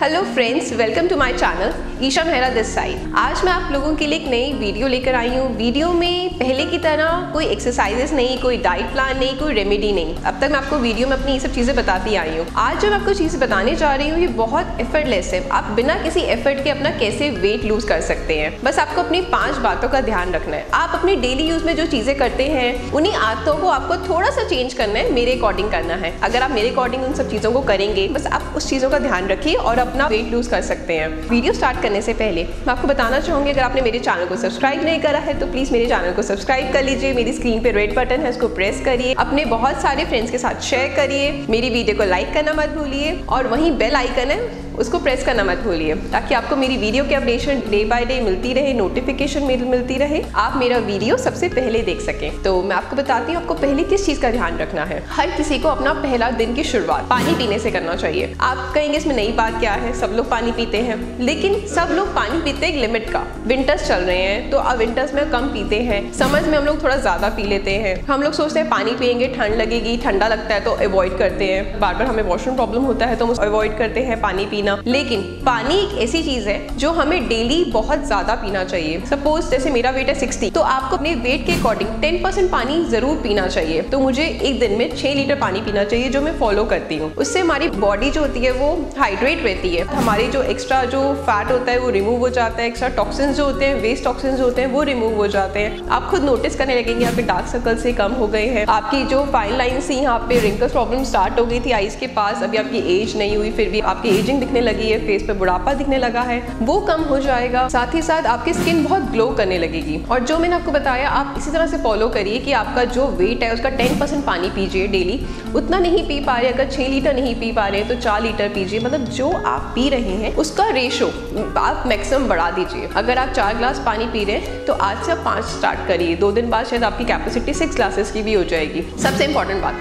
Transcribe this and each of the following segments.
Hello friends welcome to my channel Isha Mehra this side आज मैं आप लोगों के लिए एक नई वीडियो लेकर आई हूँ। वीडियो में पहले की तरह कोई एक्सरसाइजेस नहीं, कोई डाइट प्लान नहीं, कोई रेमेडी नहीं। अब तक मैं आपको वीडियो में अपनी ये सब चीज़ें बताती आई हूँ। आज जो मैं आपको चीज़ें बताने जा रही हूँ, ये बहुत एफर्टलेस है। आप बिना किसी एफर्ट के अपना कैसे वेट लूज कर सकते हैं? बस आपको अपनी पाँच बातों का ध्यान रखना है। आप अपने डेली यूज़ में जो चीज़ें करते हैं, उन्हीं आदतों को आपको थोड़ा सा चेंज करना है, मेरे अकॉर्डिंग करना है। अगर आप मेरे अकॉर्डिंग उन सब चीज़ों को करेंगे, बस आप उस चीज़ों का ध्यान रखिए और अपना वेट लूज कर सकते हैं। वीडियो स्टार्ट करने से पहले मैं आपको बताना चाहूँगी, अगर आपने मेरे चैनल को सब्सक्राइब नहीं करा है तो प्लीज़ मेरे चैनल को सब्सक्राइब कर लीजिए। मेरी स्क्रीन पे रेड बटन है, उसको प्रेस करिए। अपने बहुत सारे फ्रेंड्स के साथ शेयर करिए। मेरी वीडियो को लाइक करना मत भूलिए और वहीं बेल आइकन है, उसको प्रेस करना मत भूलिए, ताकि आपको मेरी वीडियो की अपडेशन डे बाय डे मिलती रहे नोटिफिकेशन मिलती रहे, आप मेरा वीडियो सबसे पहले देख सकें। तो मैं आपको बताती हूँ, आपको पहले किस चीज़ का ध्यान रखना है। हर किसी को अपना पहला दिन की शुरुआत पानी पीने से करना चाहिए। आप कहेंगे, इसमें नई बात क्या है, सब लोग पानी पीते हैं। लेकिन सब लोग पानी पीते एक लिमिट का। विंटर्स चल रहे हैं तो अब विंटर्स में कम पीते हैं। समझ में हम लोग थोड़ा ज़्यादा पी लेते हैं। हम लोग सोचते हैं पानी पियेंगे, ठंड लगेगी, ठंडा लगता है तो अवॉइड करते हैं। बार बार हमें वॉशरूम प्रॉब्लम होता है तो हम अवॉइड करते हैं पानी पीना। लेकिन पानी एक ऐसी चीज़ है जो हमें डेली बहुत ज़्यादा पीना चाहिए। सपोज़ जैसे मेरा वेट है सिक्सटी तो आपको अपने वेट के अकॉर्डिंग टेन परसेंट पानी ज़रूर पीना चाहिए। तो मुझे एक दिन में छह लीटर पानी पीना चाहिए जो मैं फॉलो करती हूँ। उससे हमारी बॉडी जो होती है वो हाइड्रेट रहती है हमारी जो एक्स्ट्रा जो फैट होता है, वो रिमूव हो जाता है। एक्स्ट्रा टॉक्सिन जो होते हैं वेस्ट टॉक्सिन जो होते हैं, वो रिमूव हो जाते हैं। आप खुद नोटिस करने लगेंगे, यहाँ पे डार्क सर्कल से कम हो गए हैं। आपकी जो फाइन लाइन थी, यहाँ पे रिंकल्स प्रॉब्लम स्टार्ट हो गई थी आइस के पास। अभी आपकी एज नहीं हुई, फिर भी आपकी एजिंग दिखने लगी है फेस पे बुढ़ापा दिखने लगा है। वो कम हो जाएगा। साथ ही साथ आपकी स्किन बहुत ग्लो करने लगेगी। और जो मैंने आपको बताया, आप इसी तरह से फॉलो करिए कि आपका जो वेट है, उसका टेन परसेंट पानी पीजिए डेली उतना नहीं पी पा रहे, अगर छः लीटर नहीं पी पा रहे तो चार लीटर पीजिए। मतलब जो आप पी रहे हैं, उसका रेशो आप मैक्सिमम बढ़ा दीजिए। अगर आप चार ग्लास पानी पी रहे हैं तो आज से आप पाँच स्टार्ट करिए। दो दिन बाद शायद आपकी कैपेसिटी सिक्स ग्लासेस की भी हो जाएगी। सबसे इंपॉर्टेंट बात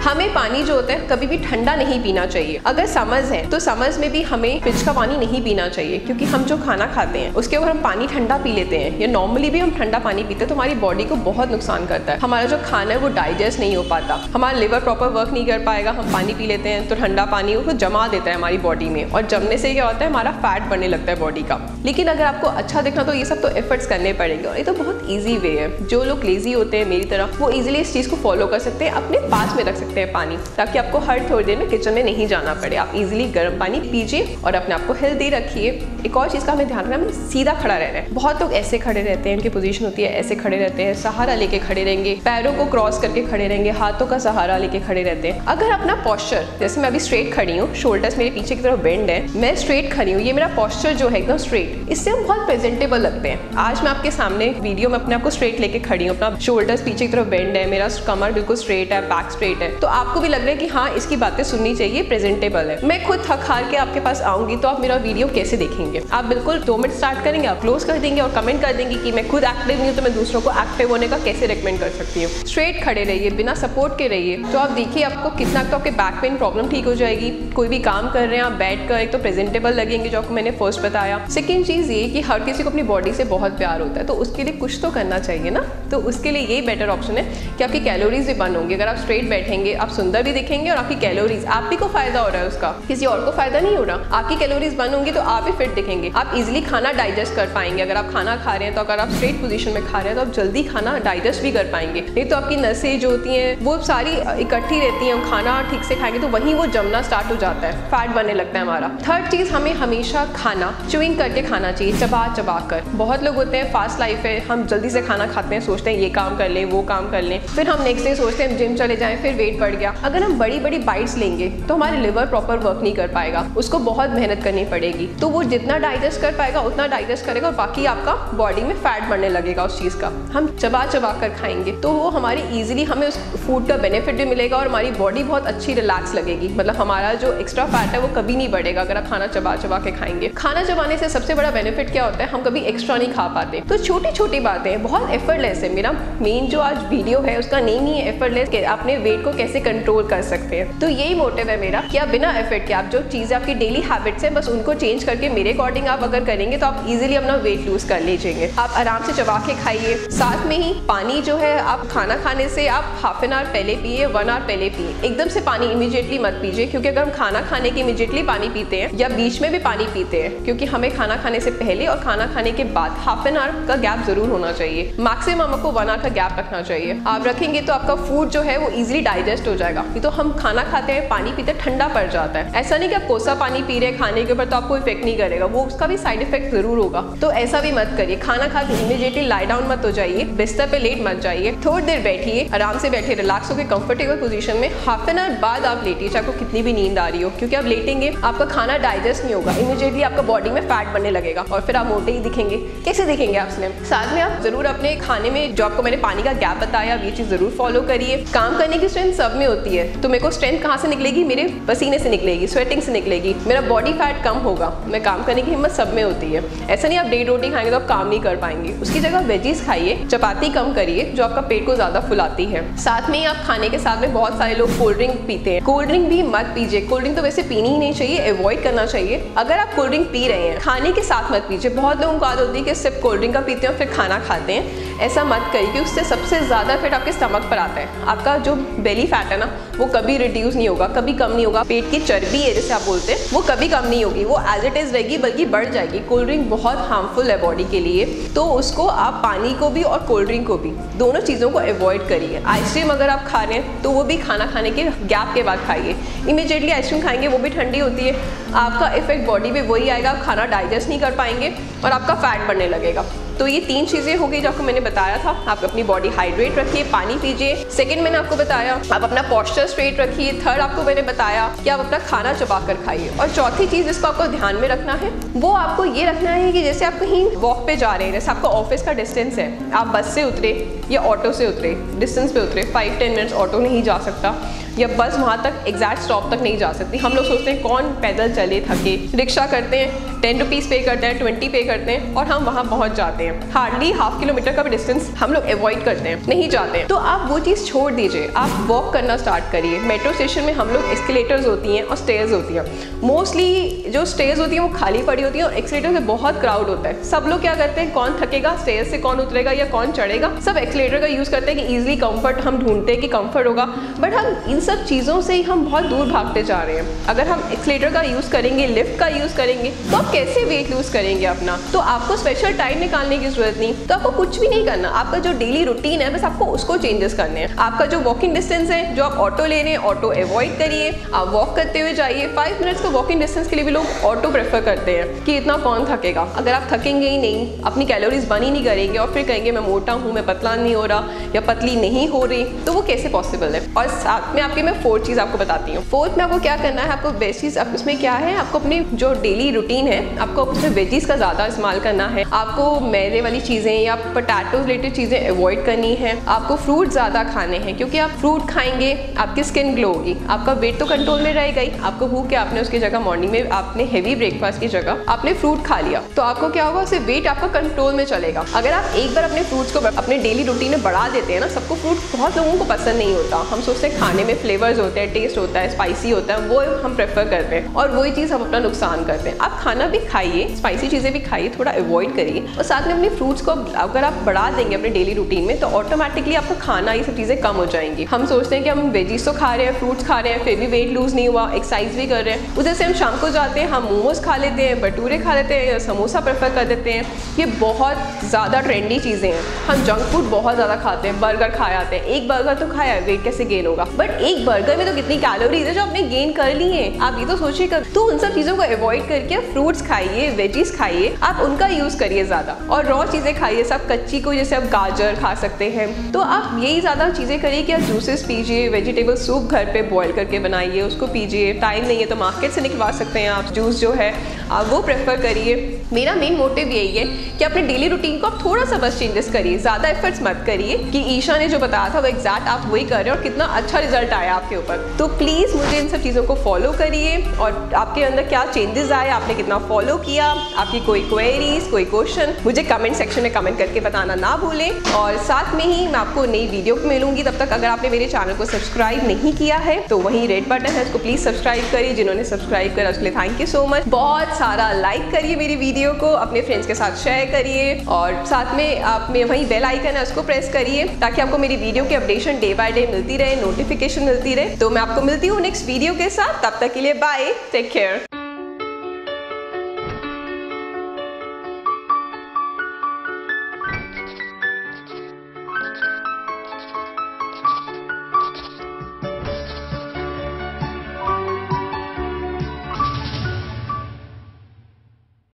हमें पानी जो होता है, कभी भी ठंडा नहीं पीना चाहिए। अगर समझ है तो समझ में भी हमें फ्रिज का पानी नहीं पीना चाहिए, क्योंकि हम जो खाना खाते हैं, उसके ऊपर हम पानी ठंडा पी लेते हैं, या नॉर्मली भी हम ठंडा पानी पीते हैं तो हमारी बॉडी को बहुत नुकसान करता है। हमारा जो खाना है, वो डाइजेस्ट नहीं हो पाता। हमारा लिवर प्रॉपर वर्क नहीं कर पाएगा, हम पानी पी लेते हैं तो ठंडा पानी उसको जमा देता है हमारी बॉडी में, और जमने से क्या होता है, हमारा फैट बनने लगता है बॉडी का। लेकिन अगर आपको अच्छा दिखना तो ये सब तो एफर्ट्स करने पड़ेंगे, और ये तो बहुत ईजी वे है। जो लोग लेजी होते हैं, मेरी तरफ़ वो ईजिली इस चीज़ को फॉलो कर सकते हैं, अपने पास में रख सकते हैं। पानी, ताकि आपको हर थोड़ी देर में किचन में नहीं जाना पड़े। आप इजीली गर्म पानी पीजिए और अपने आप को हेल्दी रखिए। एक और चीज़ का हमें ध्यान रखना सीधा खड़ा रहना है। बहुत लोग ऐसे खड़े रहते हैं, उनकी पोजीशन होती है, ऐसे खड़े रहते हैं, सहारा लेके खड़े रहेंगे, पैरों को क्रॉस करके खड़े रहेंगे, हाथों का सहारा लेके खड़े रहते हैं। अगर अपना पॉस्चर जैसे मैं अभी स्ट्रेट खड़ी हूँ शोल्डर्स मेरे पीछे की तरफ़ बेंड है, मैं स्ट्रेट खड़ी हूँ, ये मेरा पॉस्चर जो है एकदम स्ट्रेट इससे हम बहुत प्रेजेंटेबल लगते हैं। आज मैं आपके सामने वीडियो में अपने आपको स्ट्रेट लेके खड़ी हूँ, अपना शोल्डर्स पीछे की तरफ़ बेंड है, मेरा कमर बिल्कुल स्ट्रेट है बैक स्ट्रेट है। तो आपको भी लग रहा है कि हाँ इसकी बातें सुननी चाहिए प्रेजेंटेबल है। मैं खुद थक हार के आपके पास आऊँगी तो आप मेरा वीडियो कैसे देखेंगे? आप बिल्कुल दो मिनट स्टार्ट करेंगे, आप क्लोज कर देंगे और कमेंट कर देंगे कि मैं खुद एक्टिव नहीं हूँ तो मैं दूसरों को एक्टिव होने का कैसे रिकमेंड कर सकती हूँ? स्ट्रेट खड़े रहिए, बिना सपोर्ट के रहिए। तो आप देखिए, आपको कितना तो आपके बैक पेन प्रॉब्लम ठीक हो जाएगी। कोई भी काम कर रहे हैं, आप बैठ कर एक तो प्रेजेंटेबल लगेंगे, जो आपको मैंने फ़र्स्ट बताया। सेकेंड चीज़ ये कि हर किसी को अपनी बॉडी से बहुत प्यार होता है तो उसके लिए कुछ तो करना चाहिए ना? तो उसके लिए यही बेटर ऑप्शन है कि आपकी कैलोरीज भी बंद होंगी। अगर आप स्ट्रेट बैठेंगे आप सुंदर भी दिखेंगे और आपकी कैलोरीज आप भी को फ़ायदा हो रहा है उसका। किसी और को फ़ायदा नहीं हो रहा। आपकी कैलोरीज बर्न होंगी तो आप ही फिट दिखेंगे। आप इजिली खाना डाइजेस्ट कर पाएँगे। अगर आप खाना खा रहे हैं तो अगर आप स्ट्रेट पोजीशन में खा रहे हैं तो आप जल्दी खाना डाइजेस्ट भी कर पाएँगे। नहीं तो आपकी नसें जो होती हैं, वो सारी इकट्ठी रहती हैं खाना ठीक से खाएँगे तो वहीं वो जमना स्टार्ट हो जाता है। फैट बनने लगता है हमारा। थर्ड चीज़, हमें हमेशा खाना च्विंग करके खाना चाहिए। चबा चबा कर। बहुत लोग होते हैं फास्ट लाइफ है, हम जल्दी से खाना खाते हैं, सोचते हैं ये काम कर लें, वो काम कर लें। फिर हम नेक्स्ट डे सोचते हैं जिम चले जाएँ, फिर वेट बढ़ गया। अगर हम बड़ी बड़ी बाइट्स लेंगे तो हमारे लिवर प्रॉपर वर्क नहीं कर पाएगा। उसको बहुत मेहनत करनी पड़ेगी। तो वो जितना डाइजेस्ट कर पाएगा, उतना डाइजेस्ट करेगा और बाकी आपका बॉडी में फैट बढ़ने लगेगा उस चीज़ का। हम चबा चबा कर खाएँगे तो वो हमारी ईजिली हमें उस फ़ूड का बेनिफिट भी मिलेगा और हमारी बॉडी बहुत अच्छी रिलैक्स लगेगी। मतलब हमारा जो एक्स्ट्रा फैट है, वो कभी नहीं बढ़ेगा अगर आप खाना चबा चबा के खाएँगे। खाना चबाने से सबसे बड़ा बेनिफिट क्या होता है? हम कभी एक्स्ट्रा नहीं खा पाते। तो छोटी छोटी बातें बहुत एफर्टलेस है। मेरा मेन जो आज वीडियो है, उसका नेम ही है एफर्टलेस आपने वेट को कैसे कैसे कंट्रोल कर सकते हैं। तो यही मोटिव है मेरा कि आप बिना एफर्ट के, आप जो चीज़ें आपकी डेली हैबिट्स हैं, बस उनको चेंज करके मेरे अकॉर्डिंग आप अगर करेंगे तो आप इजिली अपना वेट लूज कर लीजिएँगे। आप आराम से चबा के खाइए। साथ में ही पानी जो है, आप खाना खाने से आप हाफ़ एन आवर पहले पिए वन आवर पहले पिए। एकदम से पानी इमीजिएटली मत पीजिए, क्योंकि अगर हम खाना खाने के इमीजिएटली पानी पीते हैं, या बीच में भी पानी पीते हैं, क्योंकि हमें खाना खाने से पहले और खाना खाने के बाद हाफ़ एन आवर का गैप ज़रूर होना चाहिए। मैक्सिमम आपको वन आवर का गैप रखना चाहिए। आप रखेंगे तो आपका फ़ूड जो है, वो इजिली डाइजेस्ट हो जाएगा। तो हम खाना खाते हैं, पानी पीते ठंडा पड़ जाता है। ऐसा नहीं कि आप कोसा पानी पी रहे खाने के ऊपर तो आपको इफ़ेक्ट नहीं करेगा। वो उसका भी साइड इफ़ेक्ट ज़रूर होगा। तो ऐसा भी मत करिए। खाना खा के लाई डाउन मत हो जाइए। बिस्तर पे लेट मत जाइए। थोड़ी देर बैठिए, आराम से बैठिए रिलैक्स होकर कंफर्टेबल पोजीशन में हाफ़ एन आवर बाद आप लेटिए चाहे आपको कितनी भी नींद आ रही हो। क्योंकि आप लेटेंगे आपका खाना डाइजेस्ट नहीं होगा। इमीडिएटली आपका बॉडी में फैट बनने लगेगा। और फिर आप मोटे ही दिखेंगे। कैसे दिखेंगे आप स्लिम साथ में आप ज़रूर अपने खाने में, जो आपको मैंने पानी का गैप बताया ये चीज़ ज़रूर फॉलो करिए। काम करने की स्ट्रेंथ सब में होती है तो मेरे को स्ट्रेंथ कहाँ से निकलेगी? मेरे पसीने से निकलेगी स्वेटिंग से निकलेगी। मेरा बॉडी फैट कम होगा। मैं काम करने की हिम्मत सब में होती है। ऐसा नहीं आप डेट रोटी खाएँगे तो आप काम नहीं कर पाएँगे। उसकी जगह वेजीज खाइए, चपाती कम करिए, जो आपका पेट को ज़्यादा फुलाती है। साथ में ही आप खाने के साथ में बहुत सारे लोग कोल्ड ड्रिंक पीते हैं। कोल्ड ड्रिंक भी मत पीजिए। कोल्ड ड्रिंक तो वैसे पीनी ही नहीं चाहिए अवॉइड करना चाहिए। अगर आप कोल्ड ड्रिंक पी रहे हैं, खाने के साथ मत पीजिए। बहुत लोगों को आदत होती है कि सिर्फ़ कोल्ड ड्रिंक का पीते हैं और फिर खाना खाते हैं। ऐसा मत करिए उससे सबसे ज़्यादा फिर आपके स्टमक पर आता है। आपका जो बेली फैट है ना, वो कभी रिड्यूस नहीं होगा, कभी कम नहीं होगा। पेट की चर्बी है, जैसे आप बोलते हैं, वो कभी कम नहीं होगी। वो एज इट इज़ रहेगी, बल्कि बढ़ जाएगी। कोल्ड ड्रिंक बहुत हार्मफुल है बॉडी के लिए। तो उसको आप पानी को भी और कोल्ड ड्रिंक को भी, दोनों चीज़ों को अवॉइड करिए। आइसक्रीम अगर आप खा रहे हैं तो वो भी खाना खाने के गैप के बाद खाइए। इमीजिएटली आइसक्रीम खाएँगे, वो भी ठंडी होती है। आपका इफ़ेक्ट बॉडी पे वही आएगा, आप खाना डाइजेस्ट नहीं कर पाएँगे और आपका फैट बढ़ने लगेगा। तो ये तीन चीज़ें हो गई जो आपको मैंने बताया था। आप अपनी बॉडी हाइड्रेट रखिए, पानी पीजिए। सेकंड मैंने आपको बताया, आप अपना पॉस्चर स्ट्रेट रखिए। थर्ड आपको मैंने बताया कि आप अपना खाना चबा कर खाइए। और चौथी चीज़ जिसको आपको ध्यान में रखना है, वो आपको ये रखना है कि जैसे आप कहीं वॉक पे जा रहे हैं, जैसे आपका ऑफ़िस का डिस्टेंस है, आप बस से उतरे या ऑटो से उतरे डिस्टेंस पे उतरे फाइव टेन मिनट्स ऑटो नहीं जा सकता, या बस वहाँ तक एग्जैक्ट स्टॉप तक नहीं जा सकती। हम लोग सोचते हैं, कौन पैदल चले थके? रिक्शा करते हैं टेन रुपीज़ पे करते हैं ट्वेंटी पे करते हैं, और हम वहाँ पहुँच जाते हैं। हार्डली हाफ़ किलोमीटर का भी डिस्टेंस हम लोग अवॉइड करते हैं, नहीं जाते हैं। तो आप वो चीज़ छोड़ दीजिए, आप वॉक करना स्टार्ट करिए। मेट्रो स्टेशन में हम लोग एस्केलेटर्स होती हैं और स्टेयर्स होती हैं। मोस्टली जो स्टेयर्स होती हैं, वो खाली पड़ी होती हैं और एक्सलेटर से बहुत क्राउड होता है। सब लोग क्या करते हैं, कौन थकेगा स्टेयर से कौन उतरेगा या कौन चढ़ेगा? सब एक्सलेटर का यूज़ करते हैं कि ईजिली कंफर्ट हम ढूंढते हैं कि कंफर्ट होगा। बट हम इन सब चीज़ों से ही हम बहुत दूर भागते जा रहे हैं। अगर हम एक्सलेटर का यूज़ करेंगे लिफ्ट का यूज़ करेंगे तो आप कैसे वेट लूज़ करेंगे अपना? तो आपको स्पेशल टाइम निकालने की ज़रूरत नहीं। तो आपको कुछ भी नहीं करना। आपका जो डेली रूटीन है, बस आपको उसको चेंजेस करने हैं। आपका जो वॉकिंग डिस्टेंस है, जो आप ऑटो ले रहे हैं ऑटो अवॉइड करिए। आप वॉक करते हुए जाइए। फाइव मिनट्स को वॉकिंग डिस्टेंस के लिए भी लोग ऑटो प्रेफर करते हैं कि इतना कौन थकेगा? अगर आप थकेंगे ही नहीं, अपनी कैलोरीज बन नहीं करेंगे और फिर कहेंगे, मैं मोटा हूँ, मैं पतला नहीं हो रहा या पतली नहीं हो रही तो वो कैसे पॉसिबल है? और साथ में आपके मैं फोर्थ चीज़ आपको बताती हूँ। फोर्थ में आपको क्या करना है? आपको बेस्ट चीज़ उसमें क्या है? आपको अपनी जो डेली रूटीन है, आपको उसमें वेजीज का ज़्यादा इस्तेमाल करना है। आपको मैदे वाली चीज़ें या पोटैटो रिलेटेड चीज़ें अवॉइड करनी है। आपको फ्रूट ज़्यादा खाने हैं, क्योंकि आप फ्रूट खाएँगे, आपकी स्किन ग्लो होगी। आपका वेट तो कंट्रोल में रहेगा ही। आपको भूख के आपने उसकी जगह मॉर्निंग में आपने हेवी ब्रेकफास्ट की जगह आपने फ्रूट खा लिया। तो आपको क्या होगा? उससे वेट आपका कंट्रोल में चलेगा। अगर आप एक बार अपने फ्रूट्स को अपने डेली रूटीन में बढ़ा देते हैं ना, सबको फ्रूट बहुत लोगों को पसंद नहीं होता। हम सोचते हैं खाने में फ्लेवर्स होते हैं टेस्ट होता है स्पाइसी होता है, वो हम प्रेफर करते हैं और वही चीज़ हम अपना नुकसान करते हैं। आप खाना भी खाइए स्पाइसी चीज़ें भी खाइए, थोड़ा अवॉइड करिए और साथ में अपने फ्रूट्स को अगर आप बढ़ा देंगे अपने डेली रूटीन में तो ऑटोमेटिकली आपका खाना, ये सब चीज़ें कम हो जाएँगी। हम सोचते हैं कि हम वेजीज तो खा रहे हैं फ्रूट्स खा रहे हैं, फिर भी वेट लूज नहीं हुआ एक्सरसाइज भी कर रहे हैं। उधर से हम शाम को जाते हैं, हम मोमोज खा लेते हैं, भटूरे खा लेते हैं या समोसा प्रेफर कर देते हैं। ये बहुत ज़्यादा ट्रेंडी चीज़ें हैं। हम जंक फ़ूड बहुत ज़्यादा खाते हैं बर्गर खाए आते हैं। एक बर्गर तो खाया है वेट कैसे गेन होगा? बट एक बर्गर में तो कितनी कैलोरीज है जो आपने गेन कर ली है? आप ये तो सोचिए कर तो उन सब चीज़ों को अवॉइड करके फ्रूट्स खाइए वेजीज खाइए, आप उनका यूज़ करिए ज़्यादा। और रॉ चीज़ें खाइए सब कच्ची को जैसे आप गाजर खा सकते हैं। तो आप यही ज़्यादा चीज़ें करिए कि आप जूसेस पीजिए वेजिटेबल सूप घर पे बॉईल करके बनाइए, उसको पीजिए। टाइम नहीं है तो मार्केट से निकलवा सकते हैं आप। जूस जो है आप वो प्रेफर करिए। मेरा मेन मोटिव यही है कि अपने डेली रूटीन को आप थोड़ा सा बस चेंजेस करिए, ज़्यादा एफर्ट्स मत करिए कि ईशा ने जो बताया था वो एग्जैक्ट आप वही कर रहे हैं और कितना अच्छा रिज़ल्ट आया आपके ऊपर। तो प्लीज़ मुझे इन सब चीज़ों को फॉलो करिए और आपके अंदर क्या चेंजेस आए, आपने कितना फॉलो किया, आपकी कोई क्वेरीज कोई क्वेश्चन मुझे कमेंट सेक्शन में कमेंट करके बताना ना भूलें। और साथ में ही मैं आपको नई वीडियो मिलूँगी, तब तक अगर आपने मेरे चैनल को सब्सक्राइब नहीं किया है तो वहीं रेड बटन है, उसको प्लीज़ सब्सक्राइब करिए, जिन्होंने सब्सक्राइब करा उसके लिए थैंक यू सो मच बहुत सारा लाइक करिए मेरी वीडियो को, अपने फ्रेंड्स के साथ शेयर करिए और साथ में आप में वही बेल आइकन है, उसको प्रेस करिए ताकि आपको मेरी वीडियो की अपडेशन डे बाय डे मिलती रहे नोटिफिकेशन मिलती रहे। तो मैं आपको मिलती हूँ नेक्स्ट वीडियो के साथ, तब तक के लिए बाय टेक केयर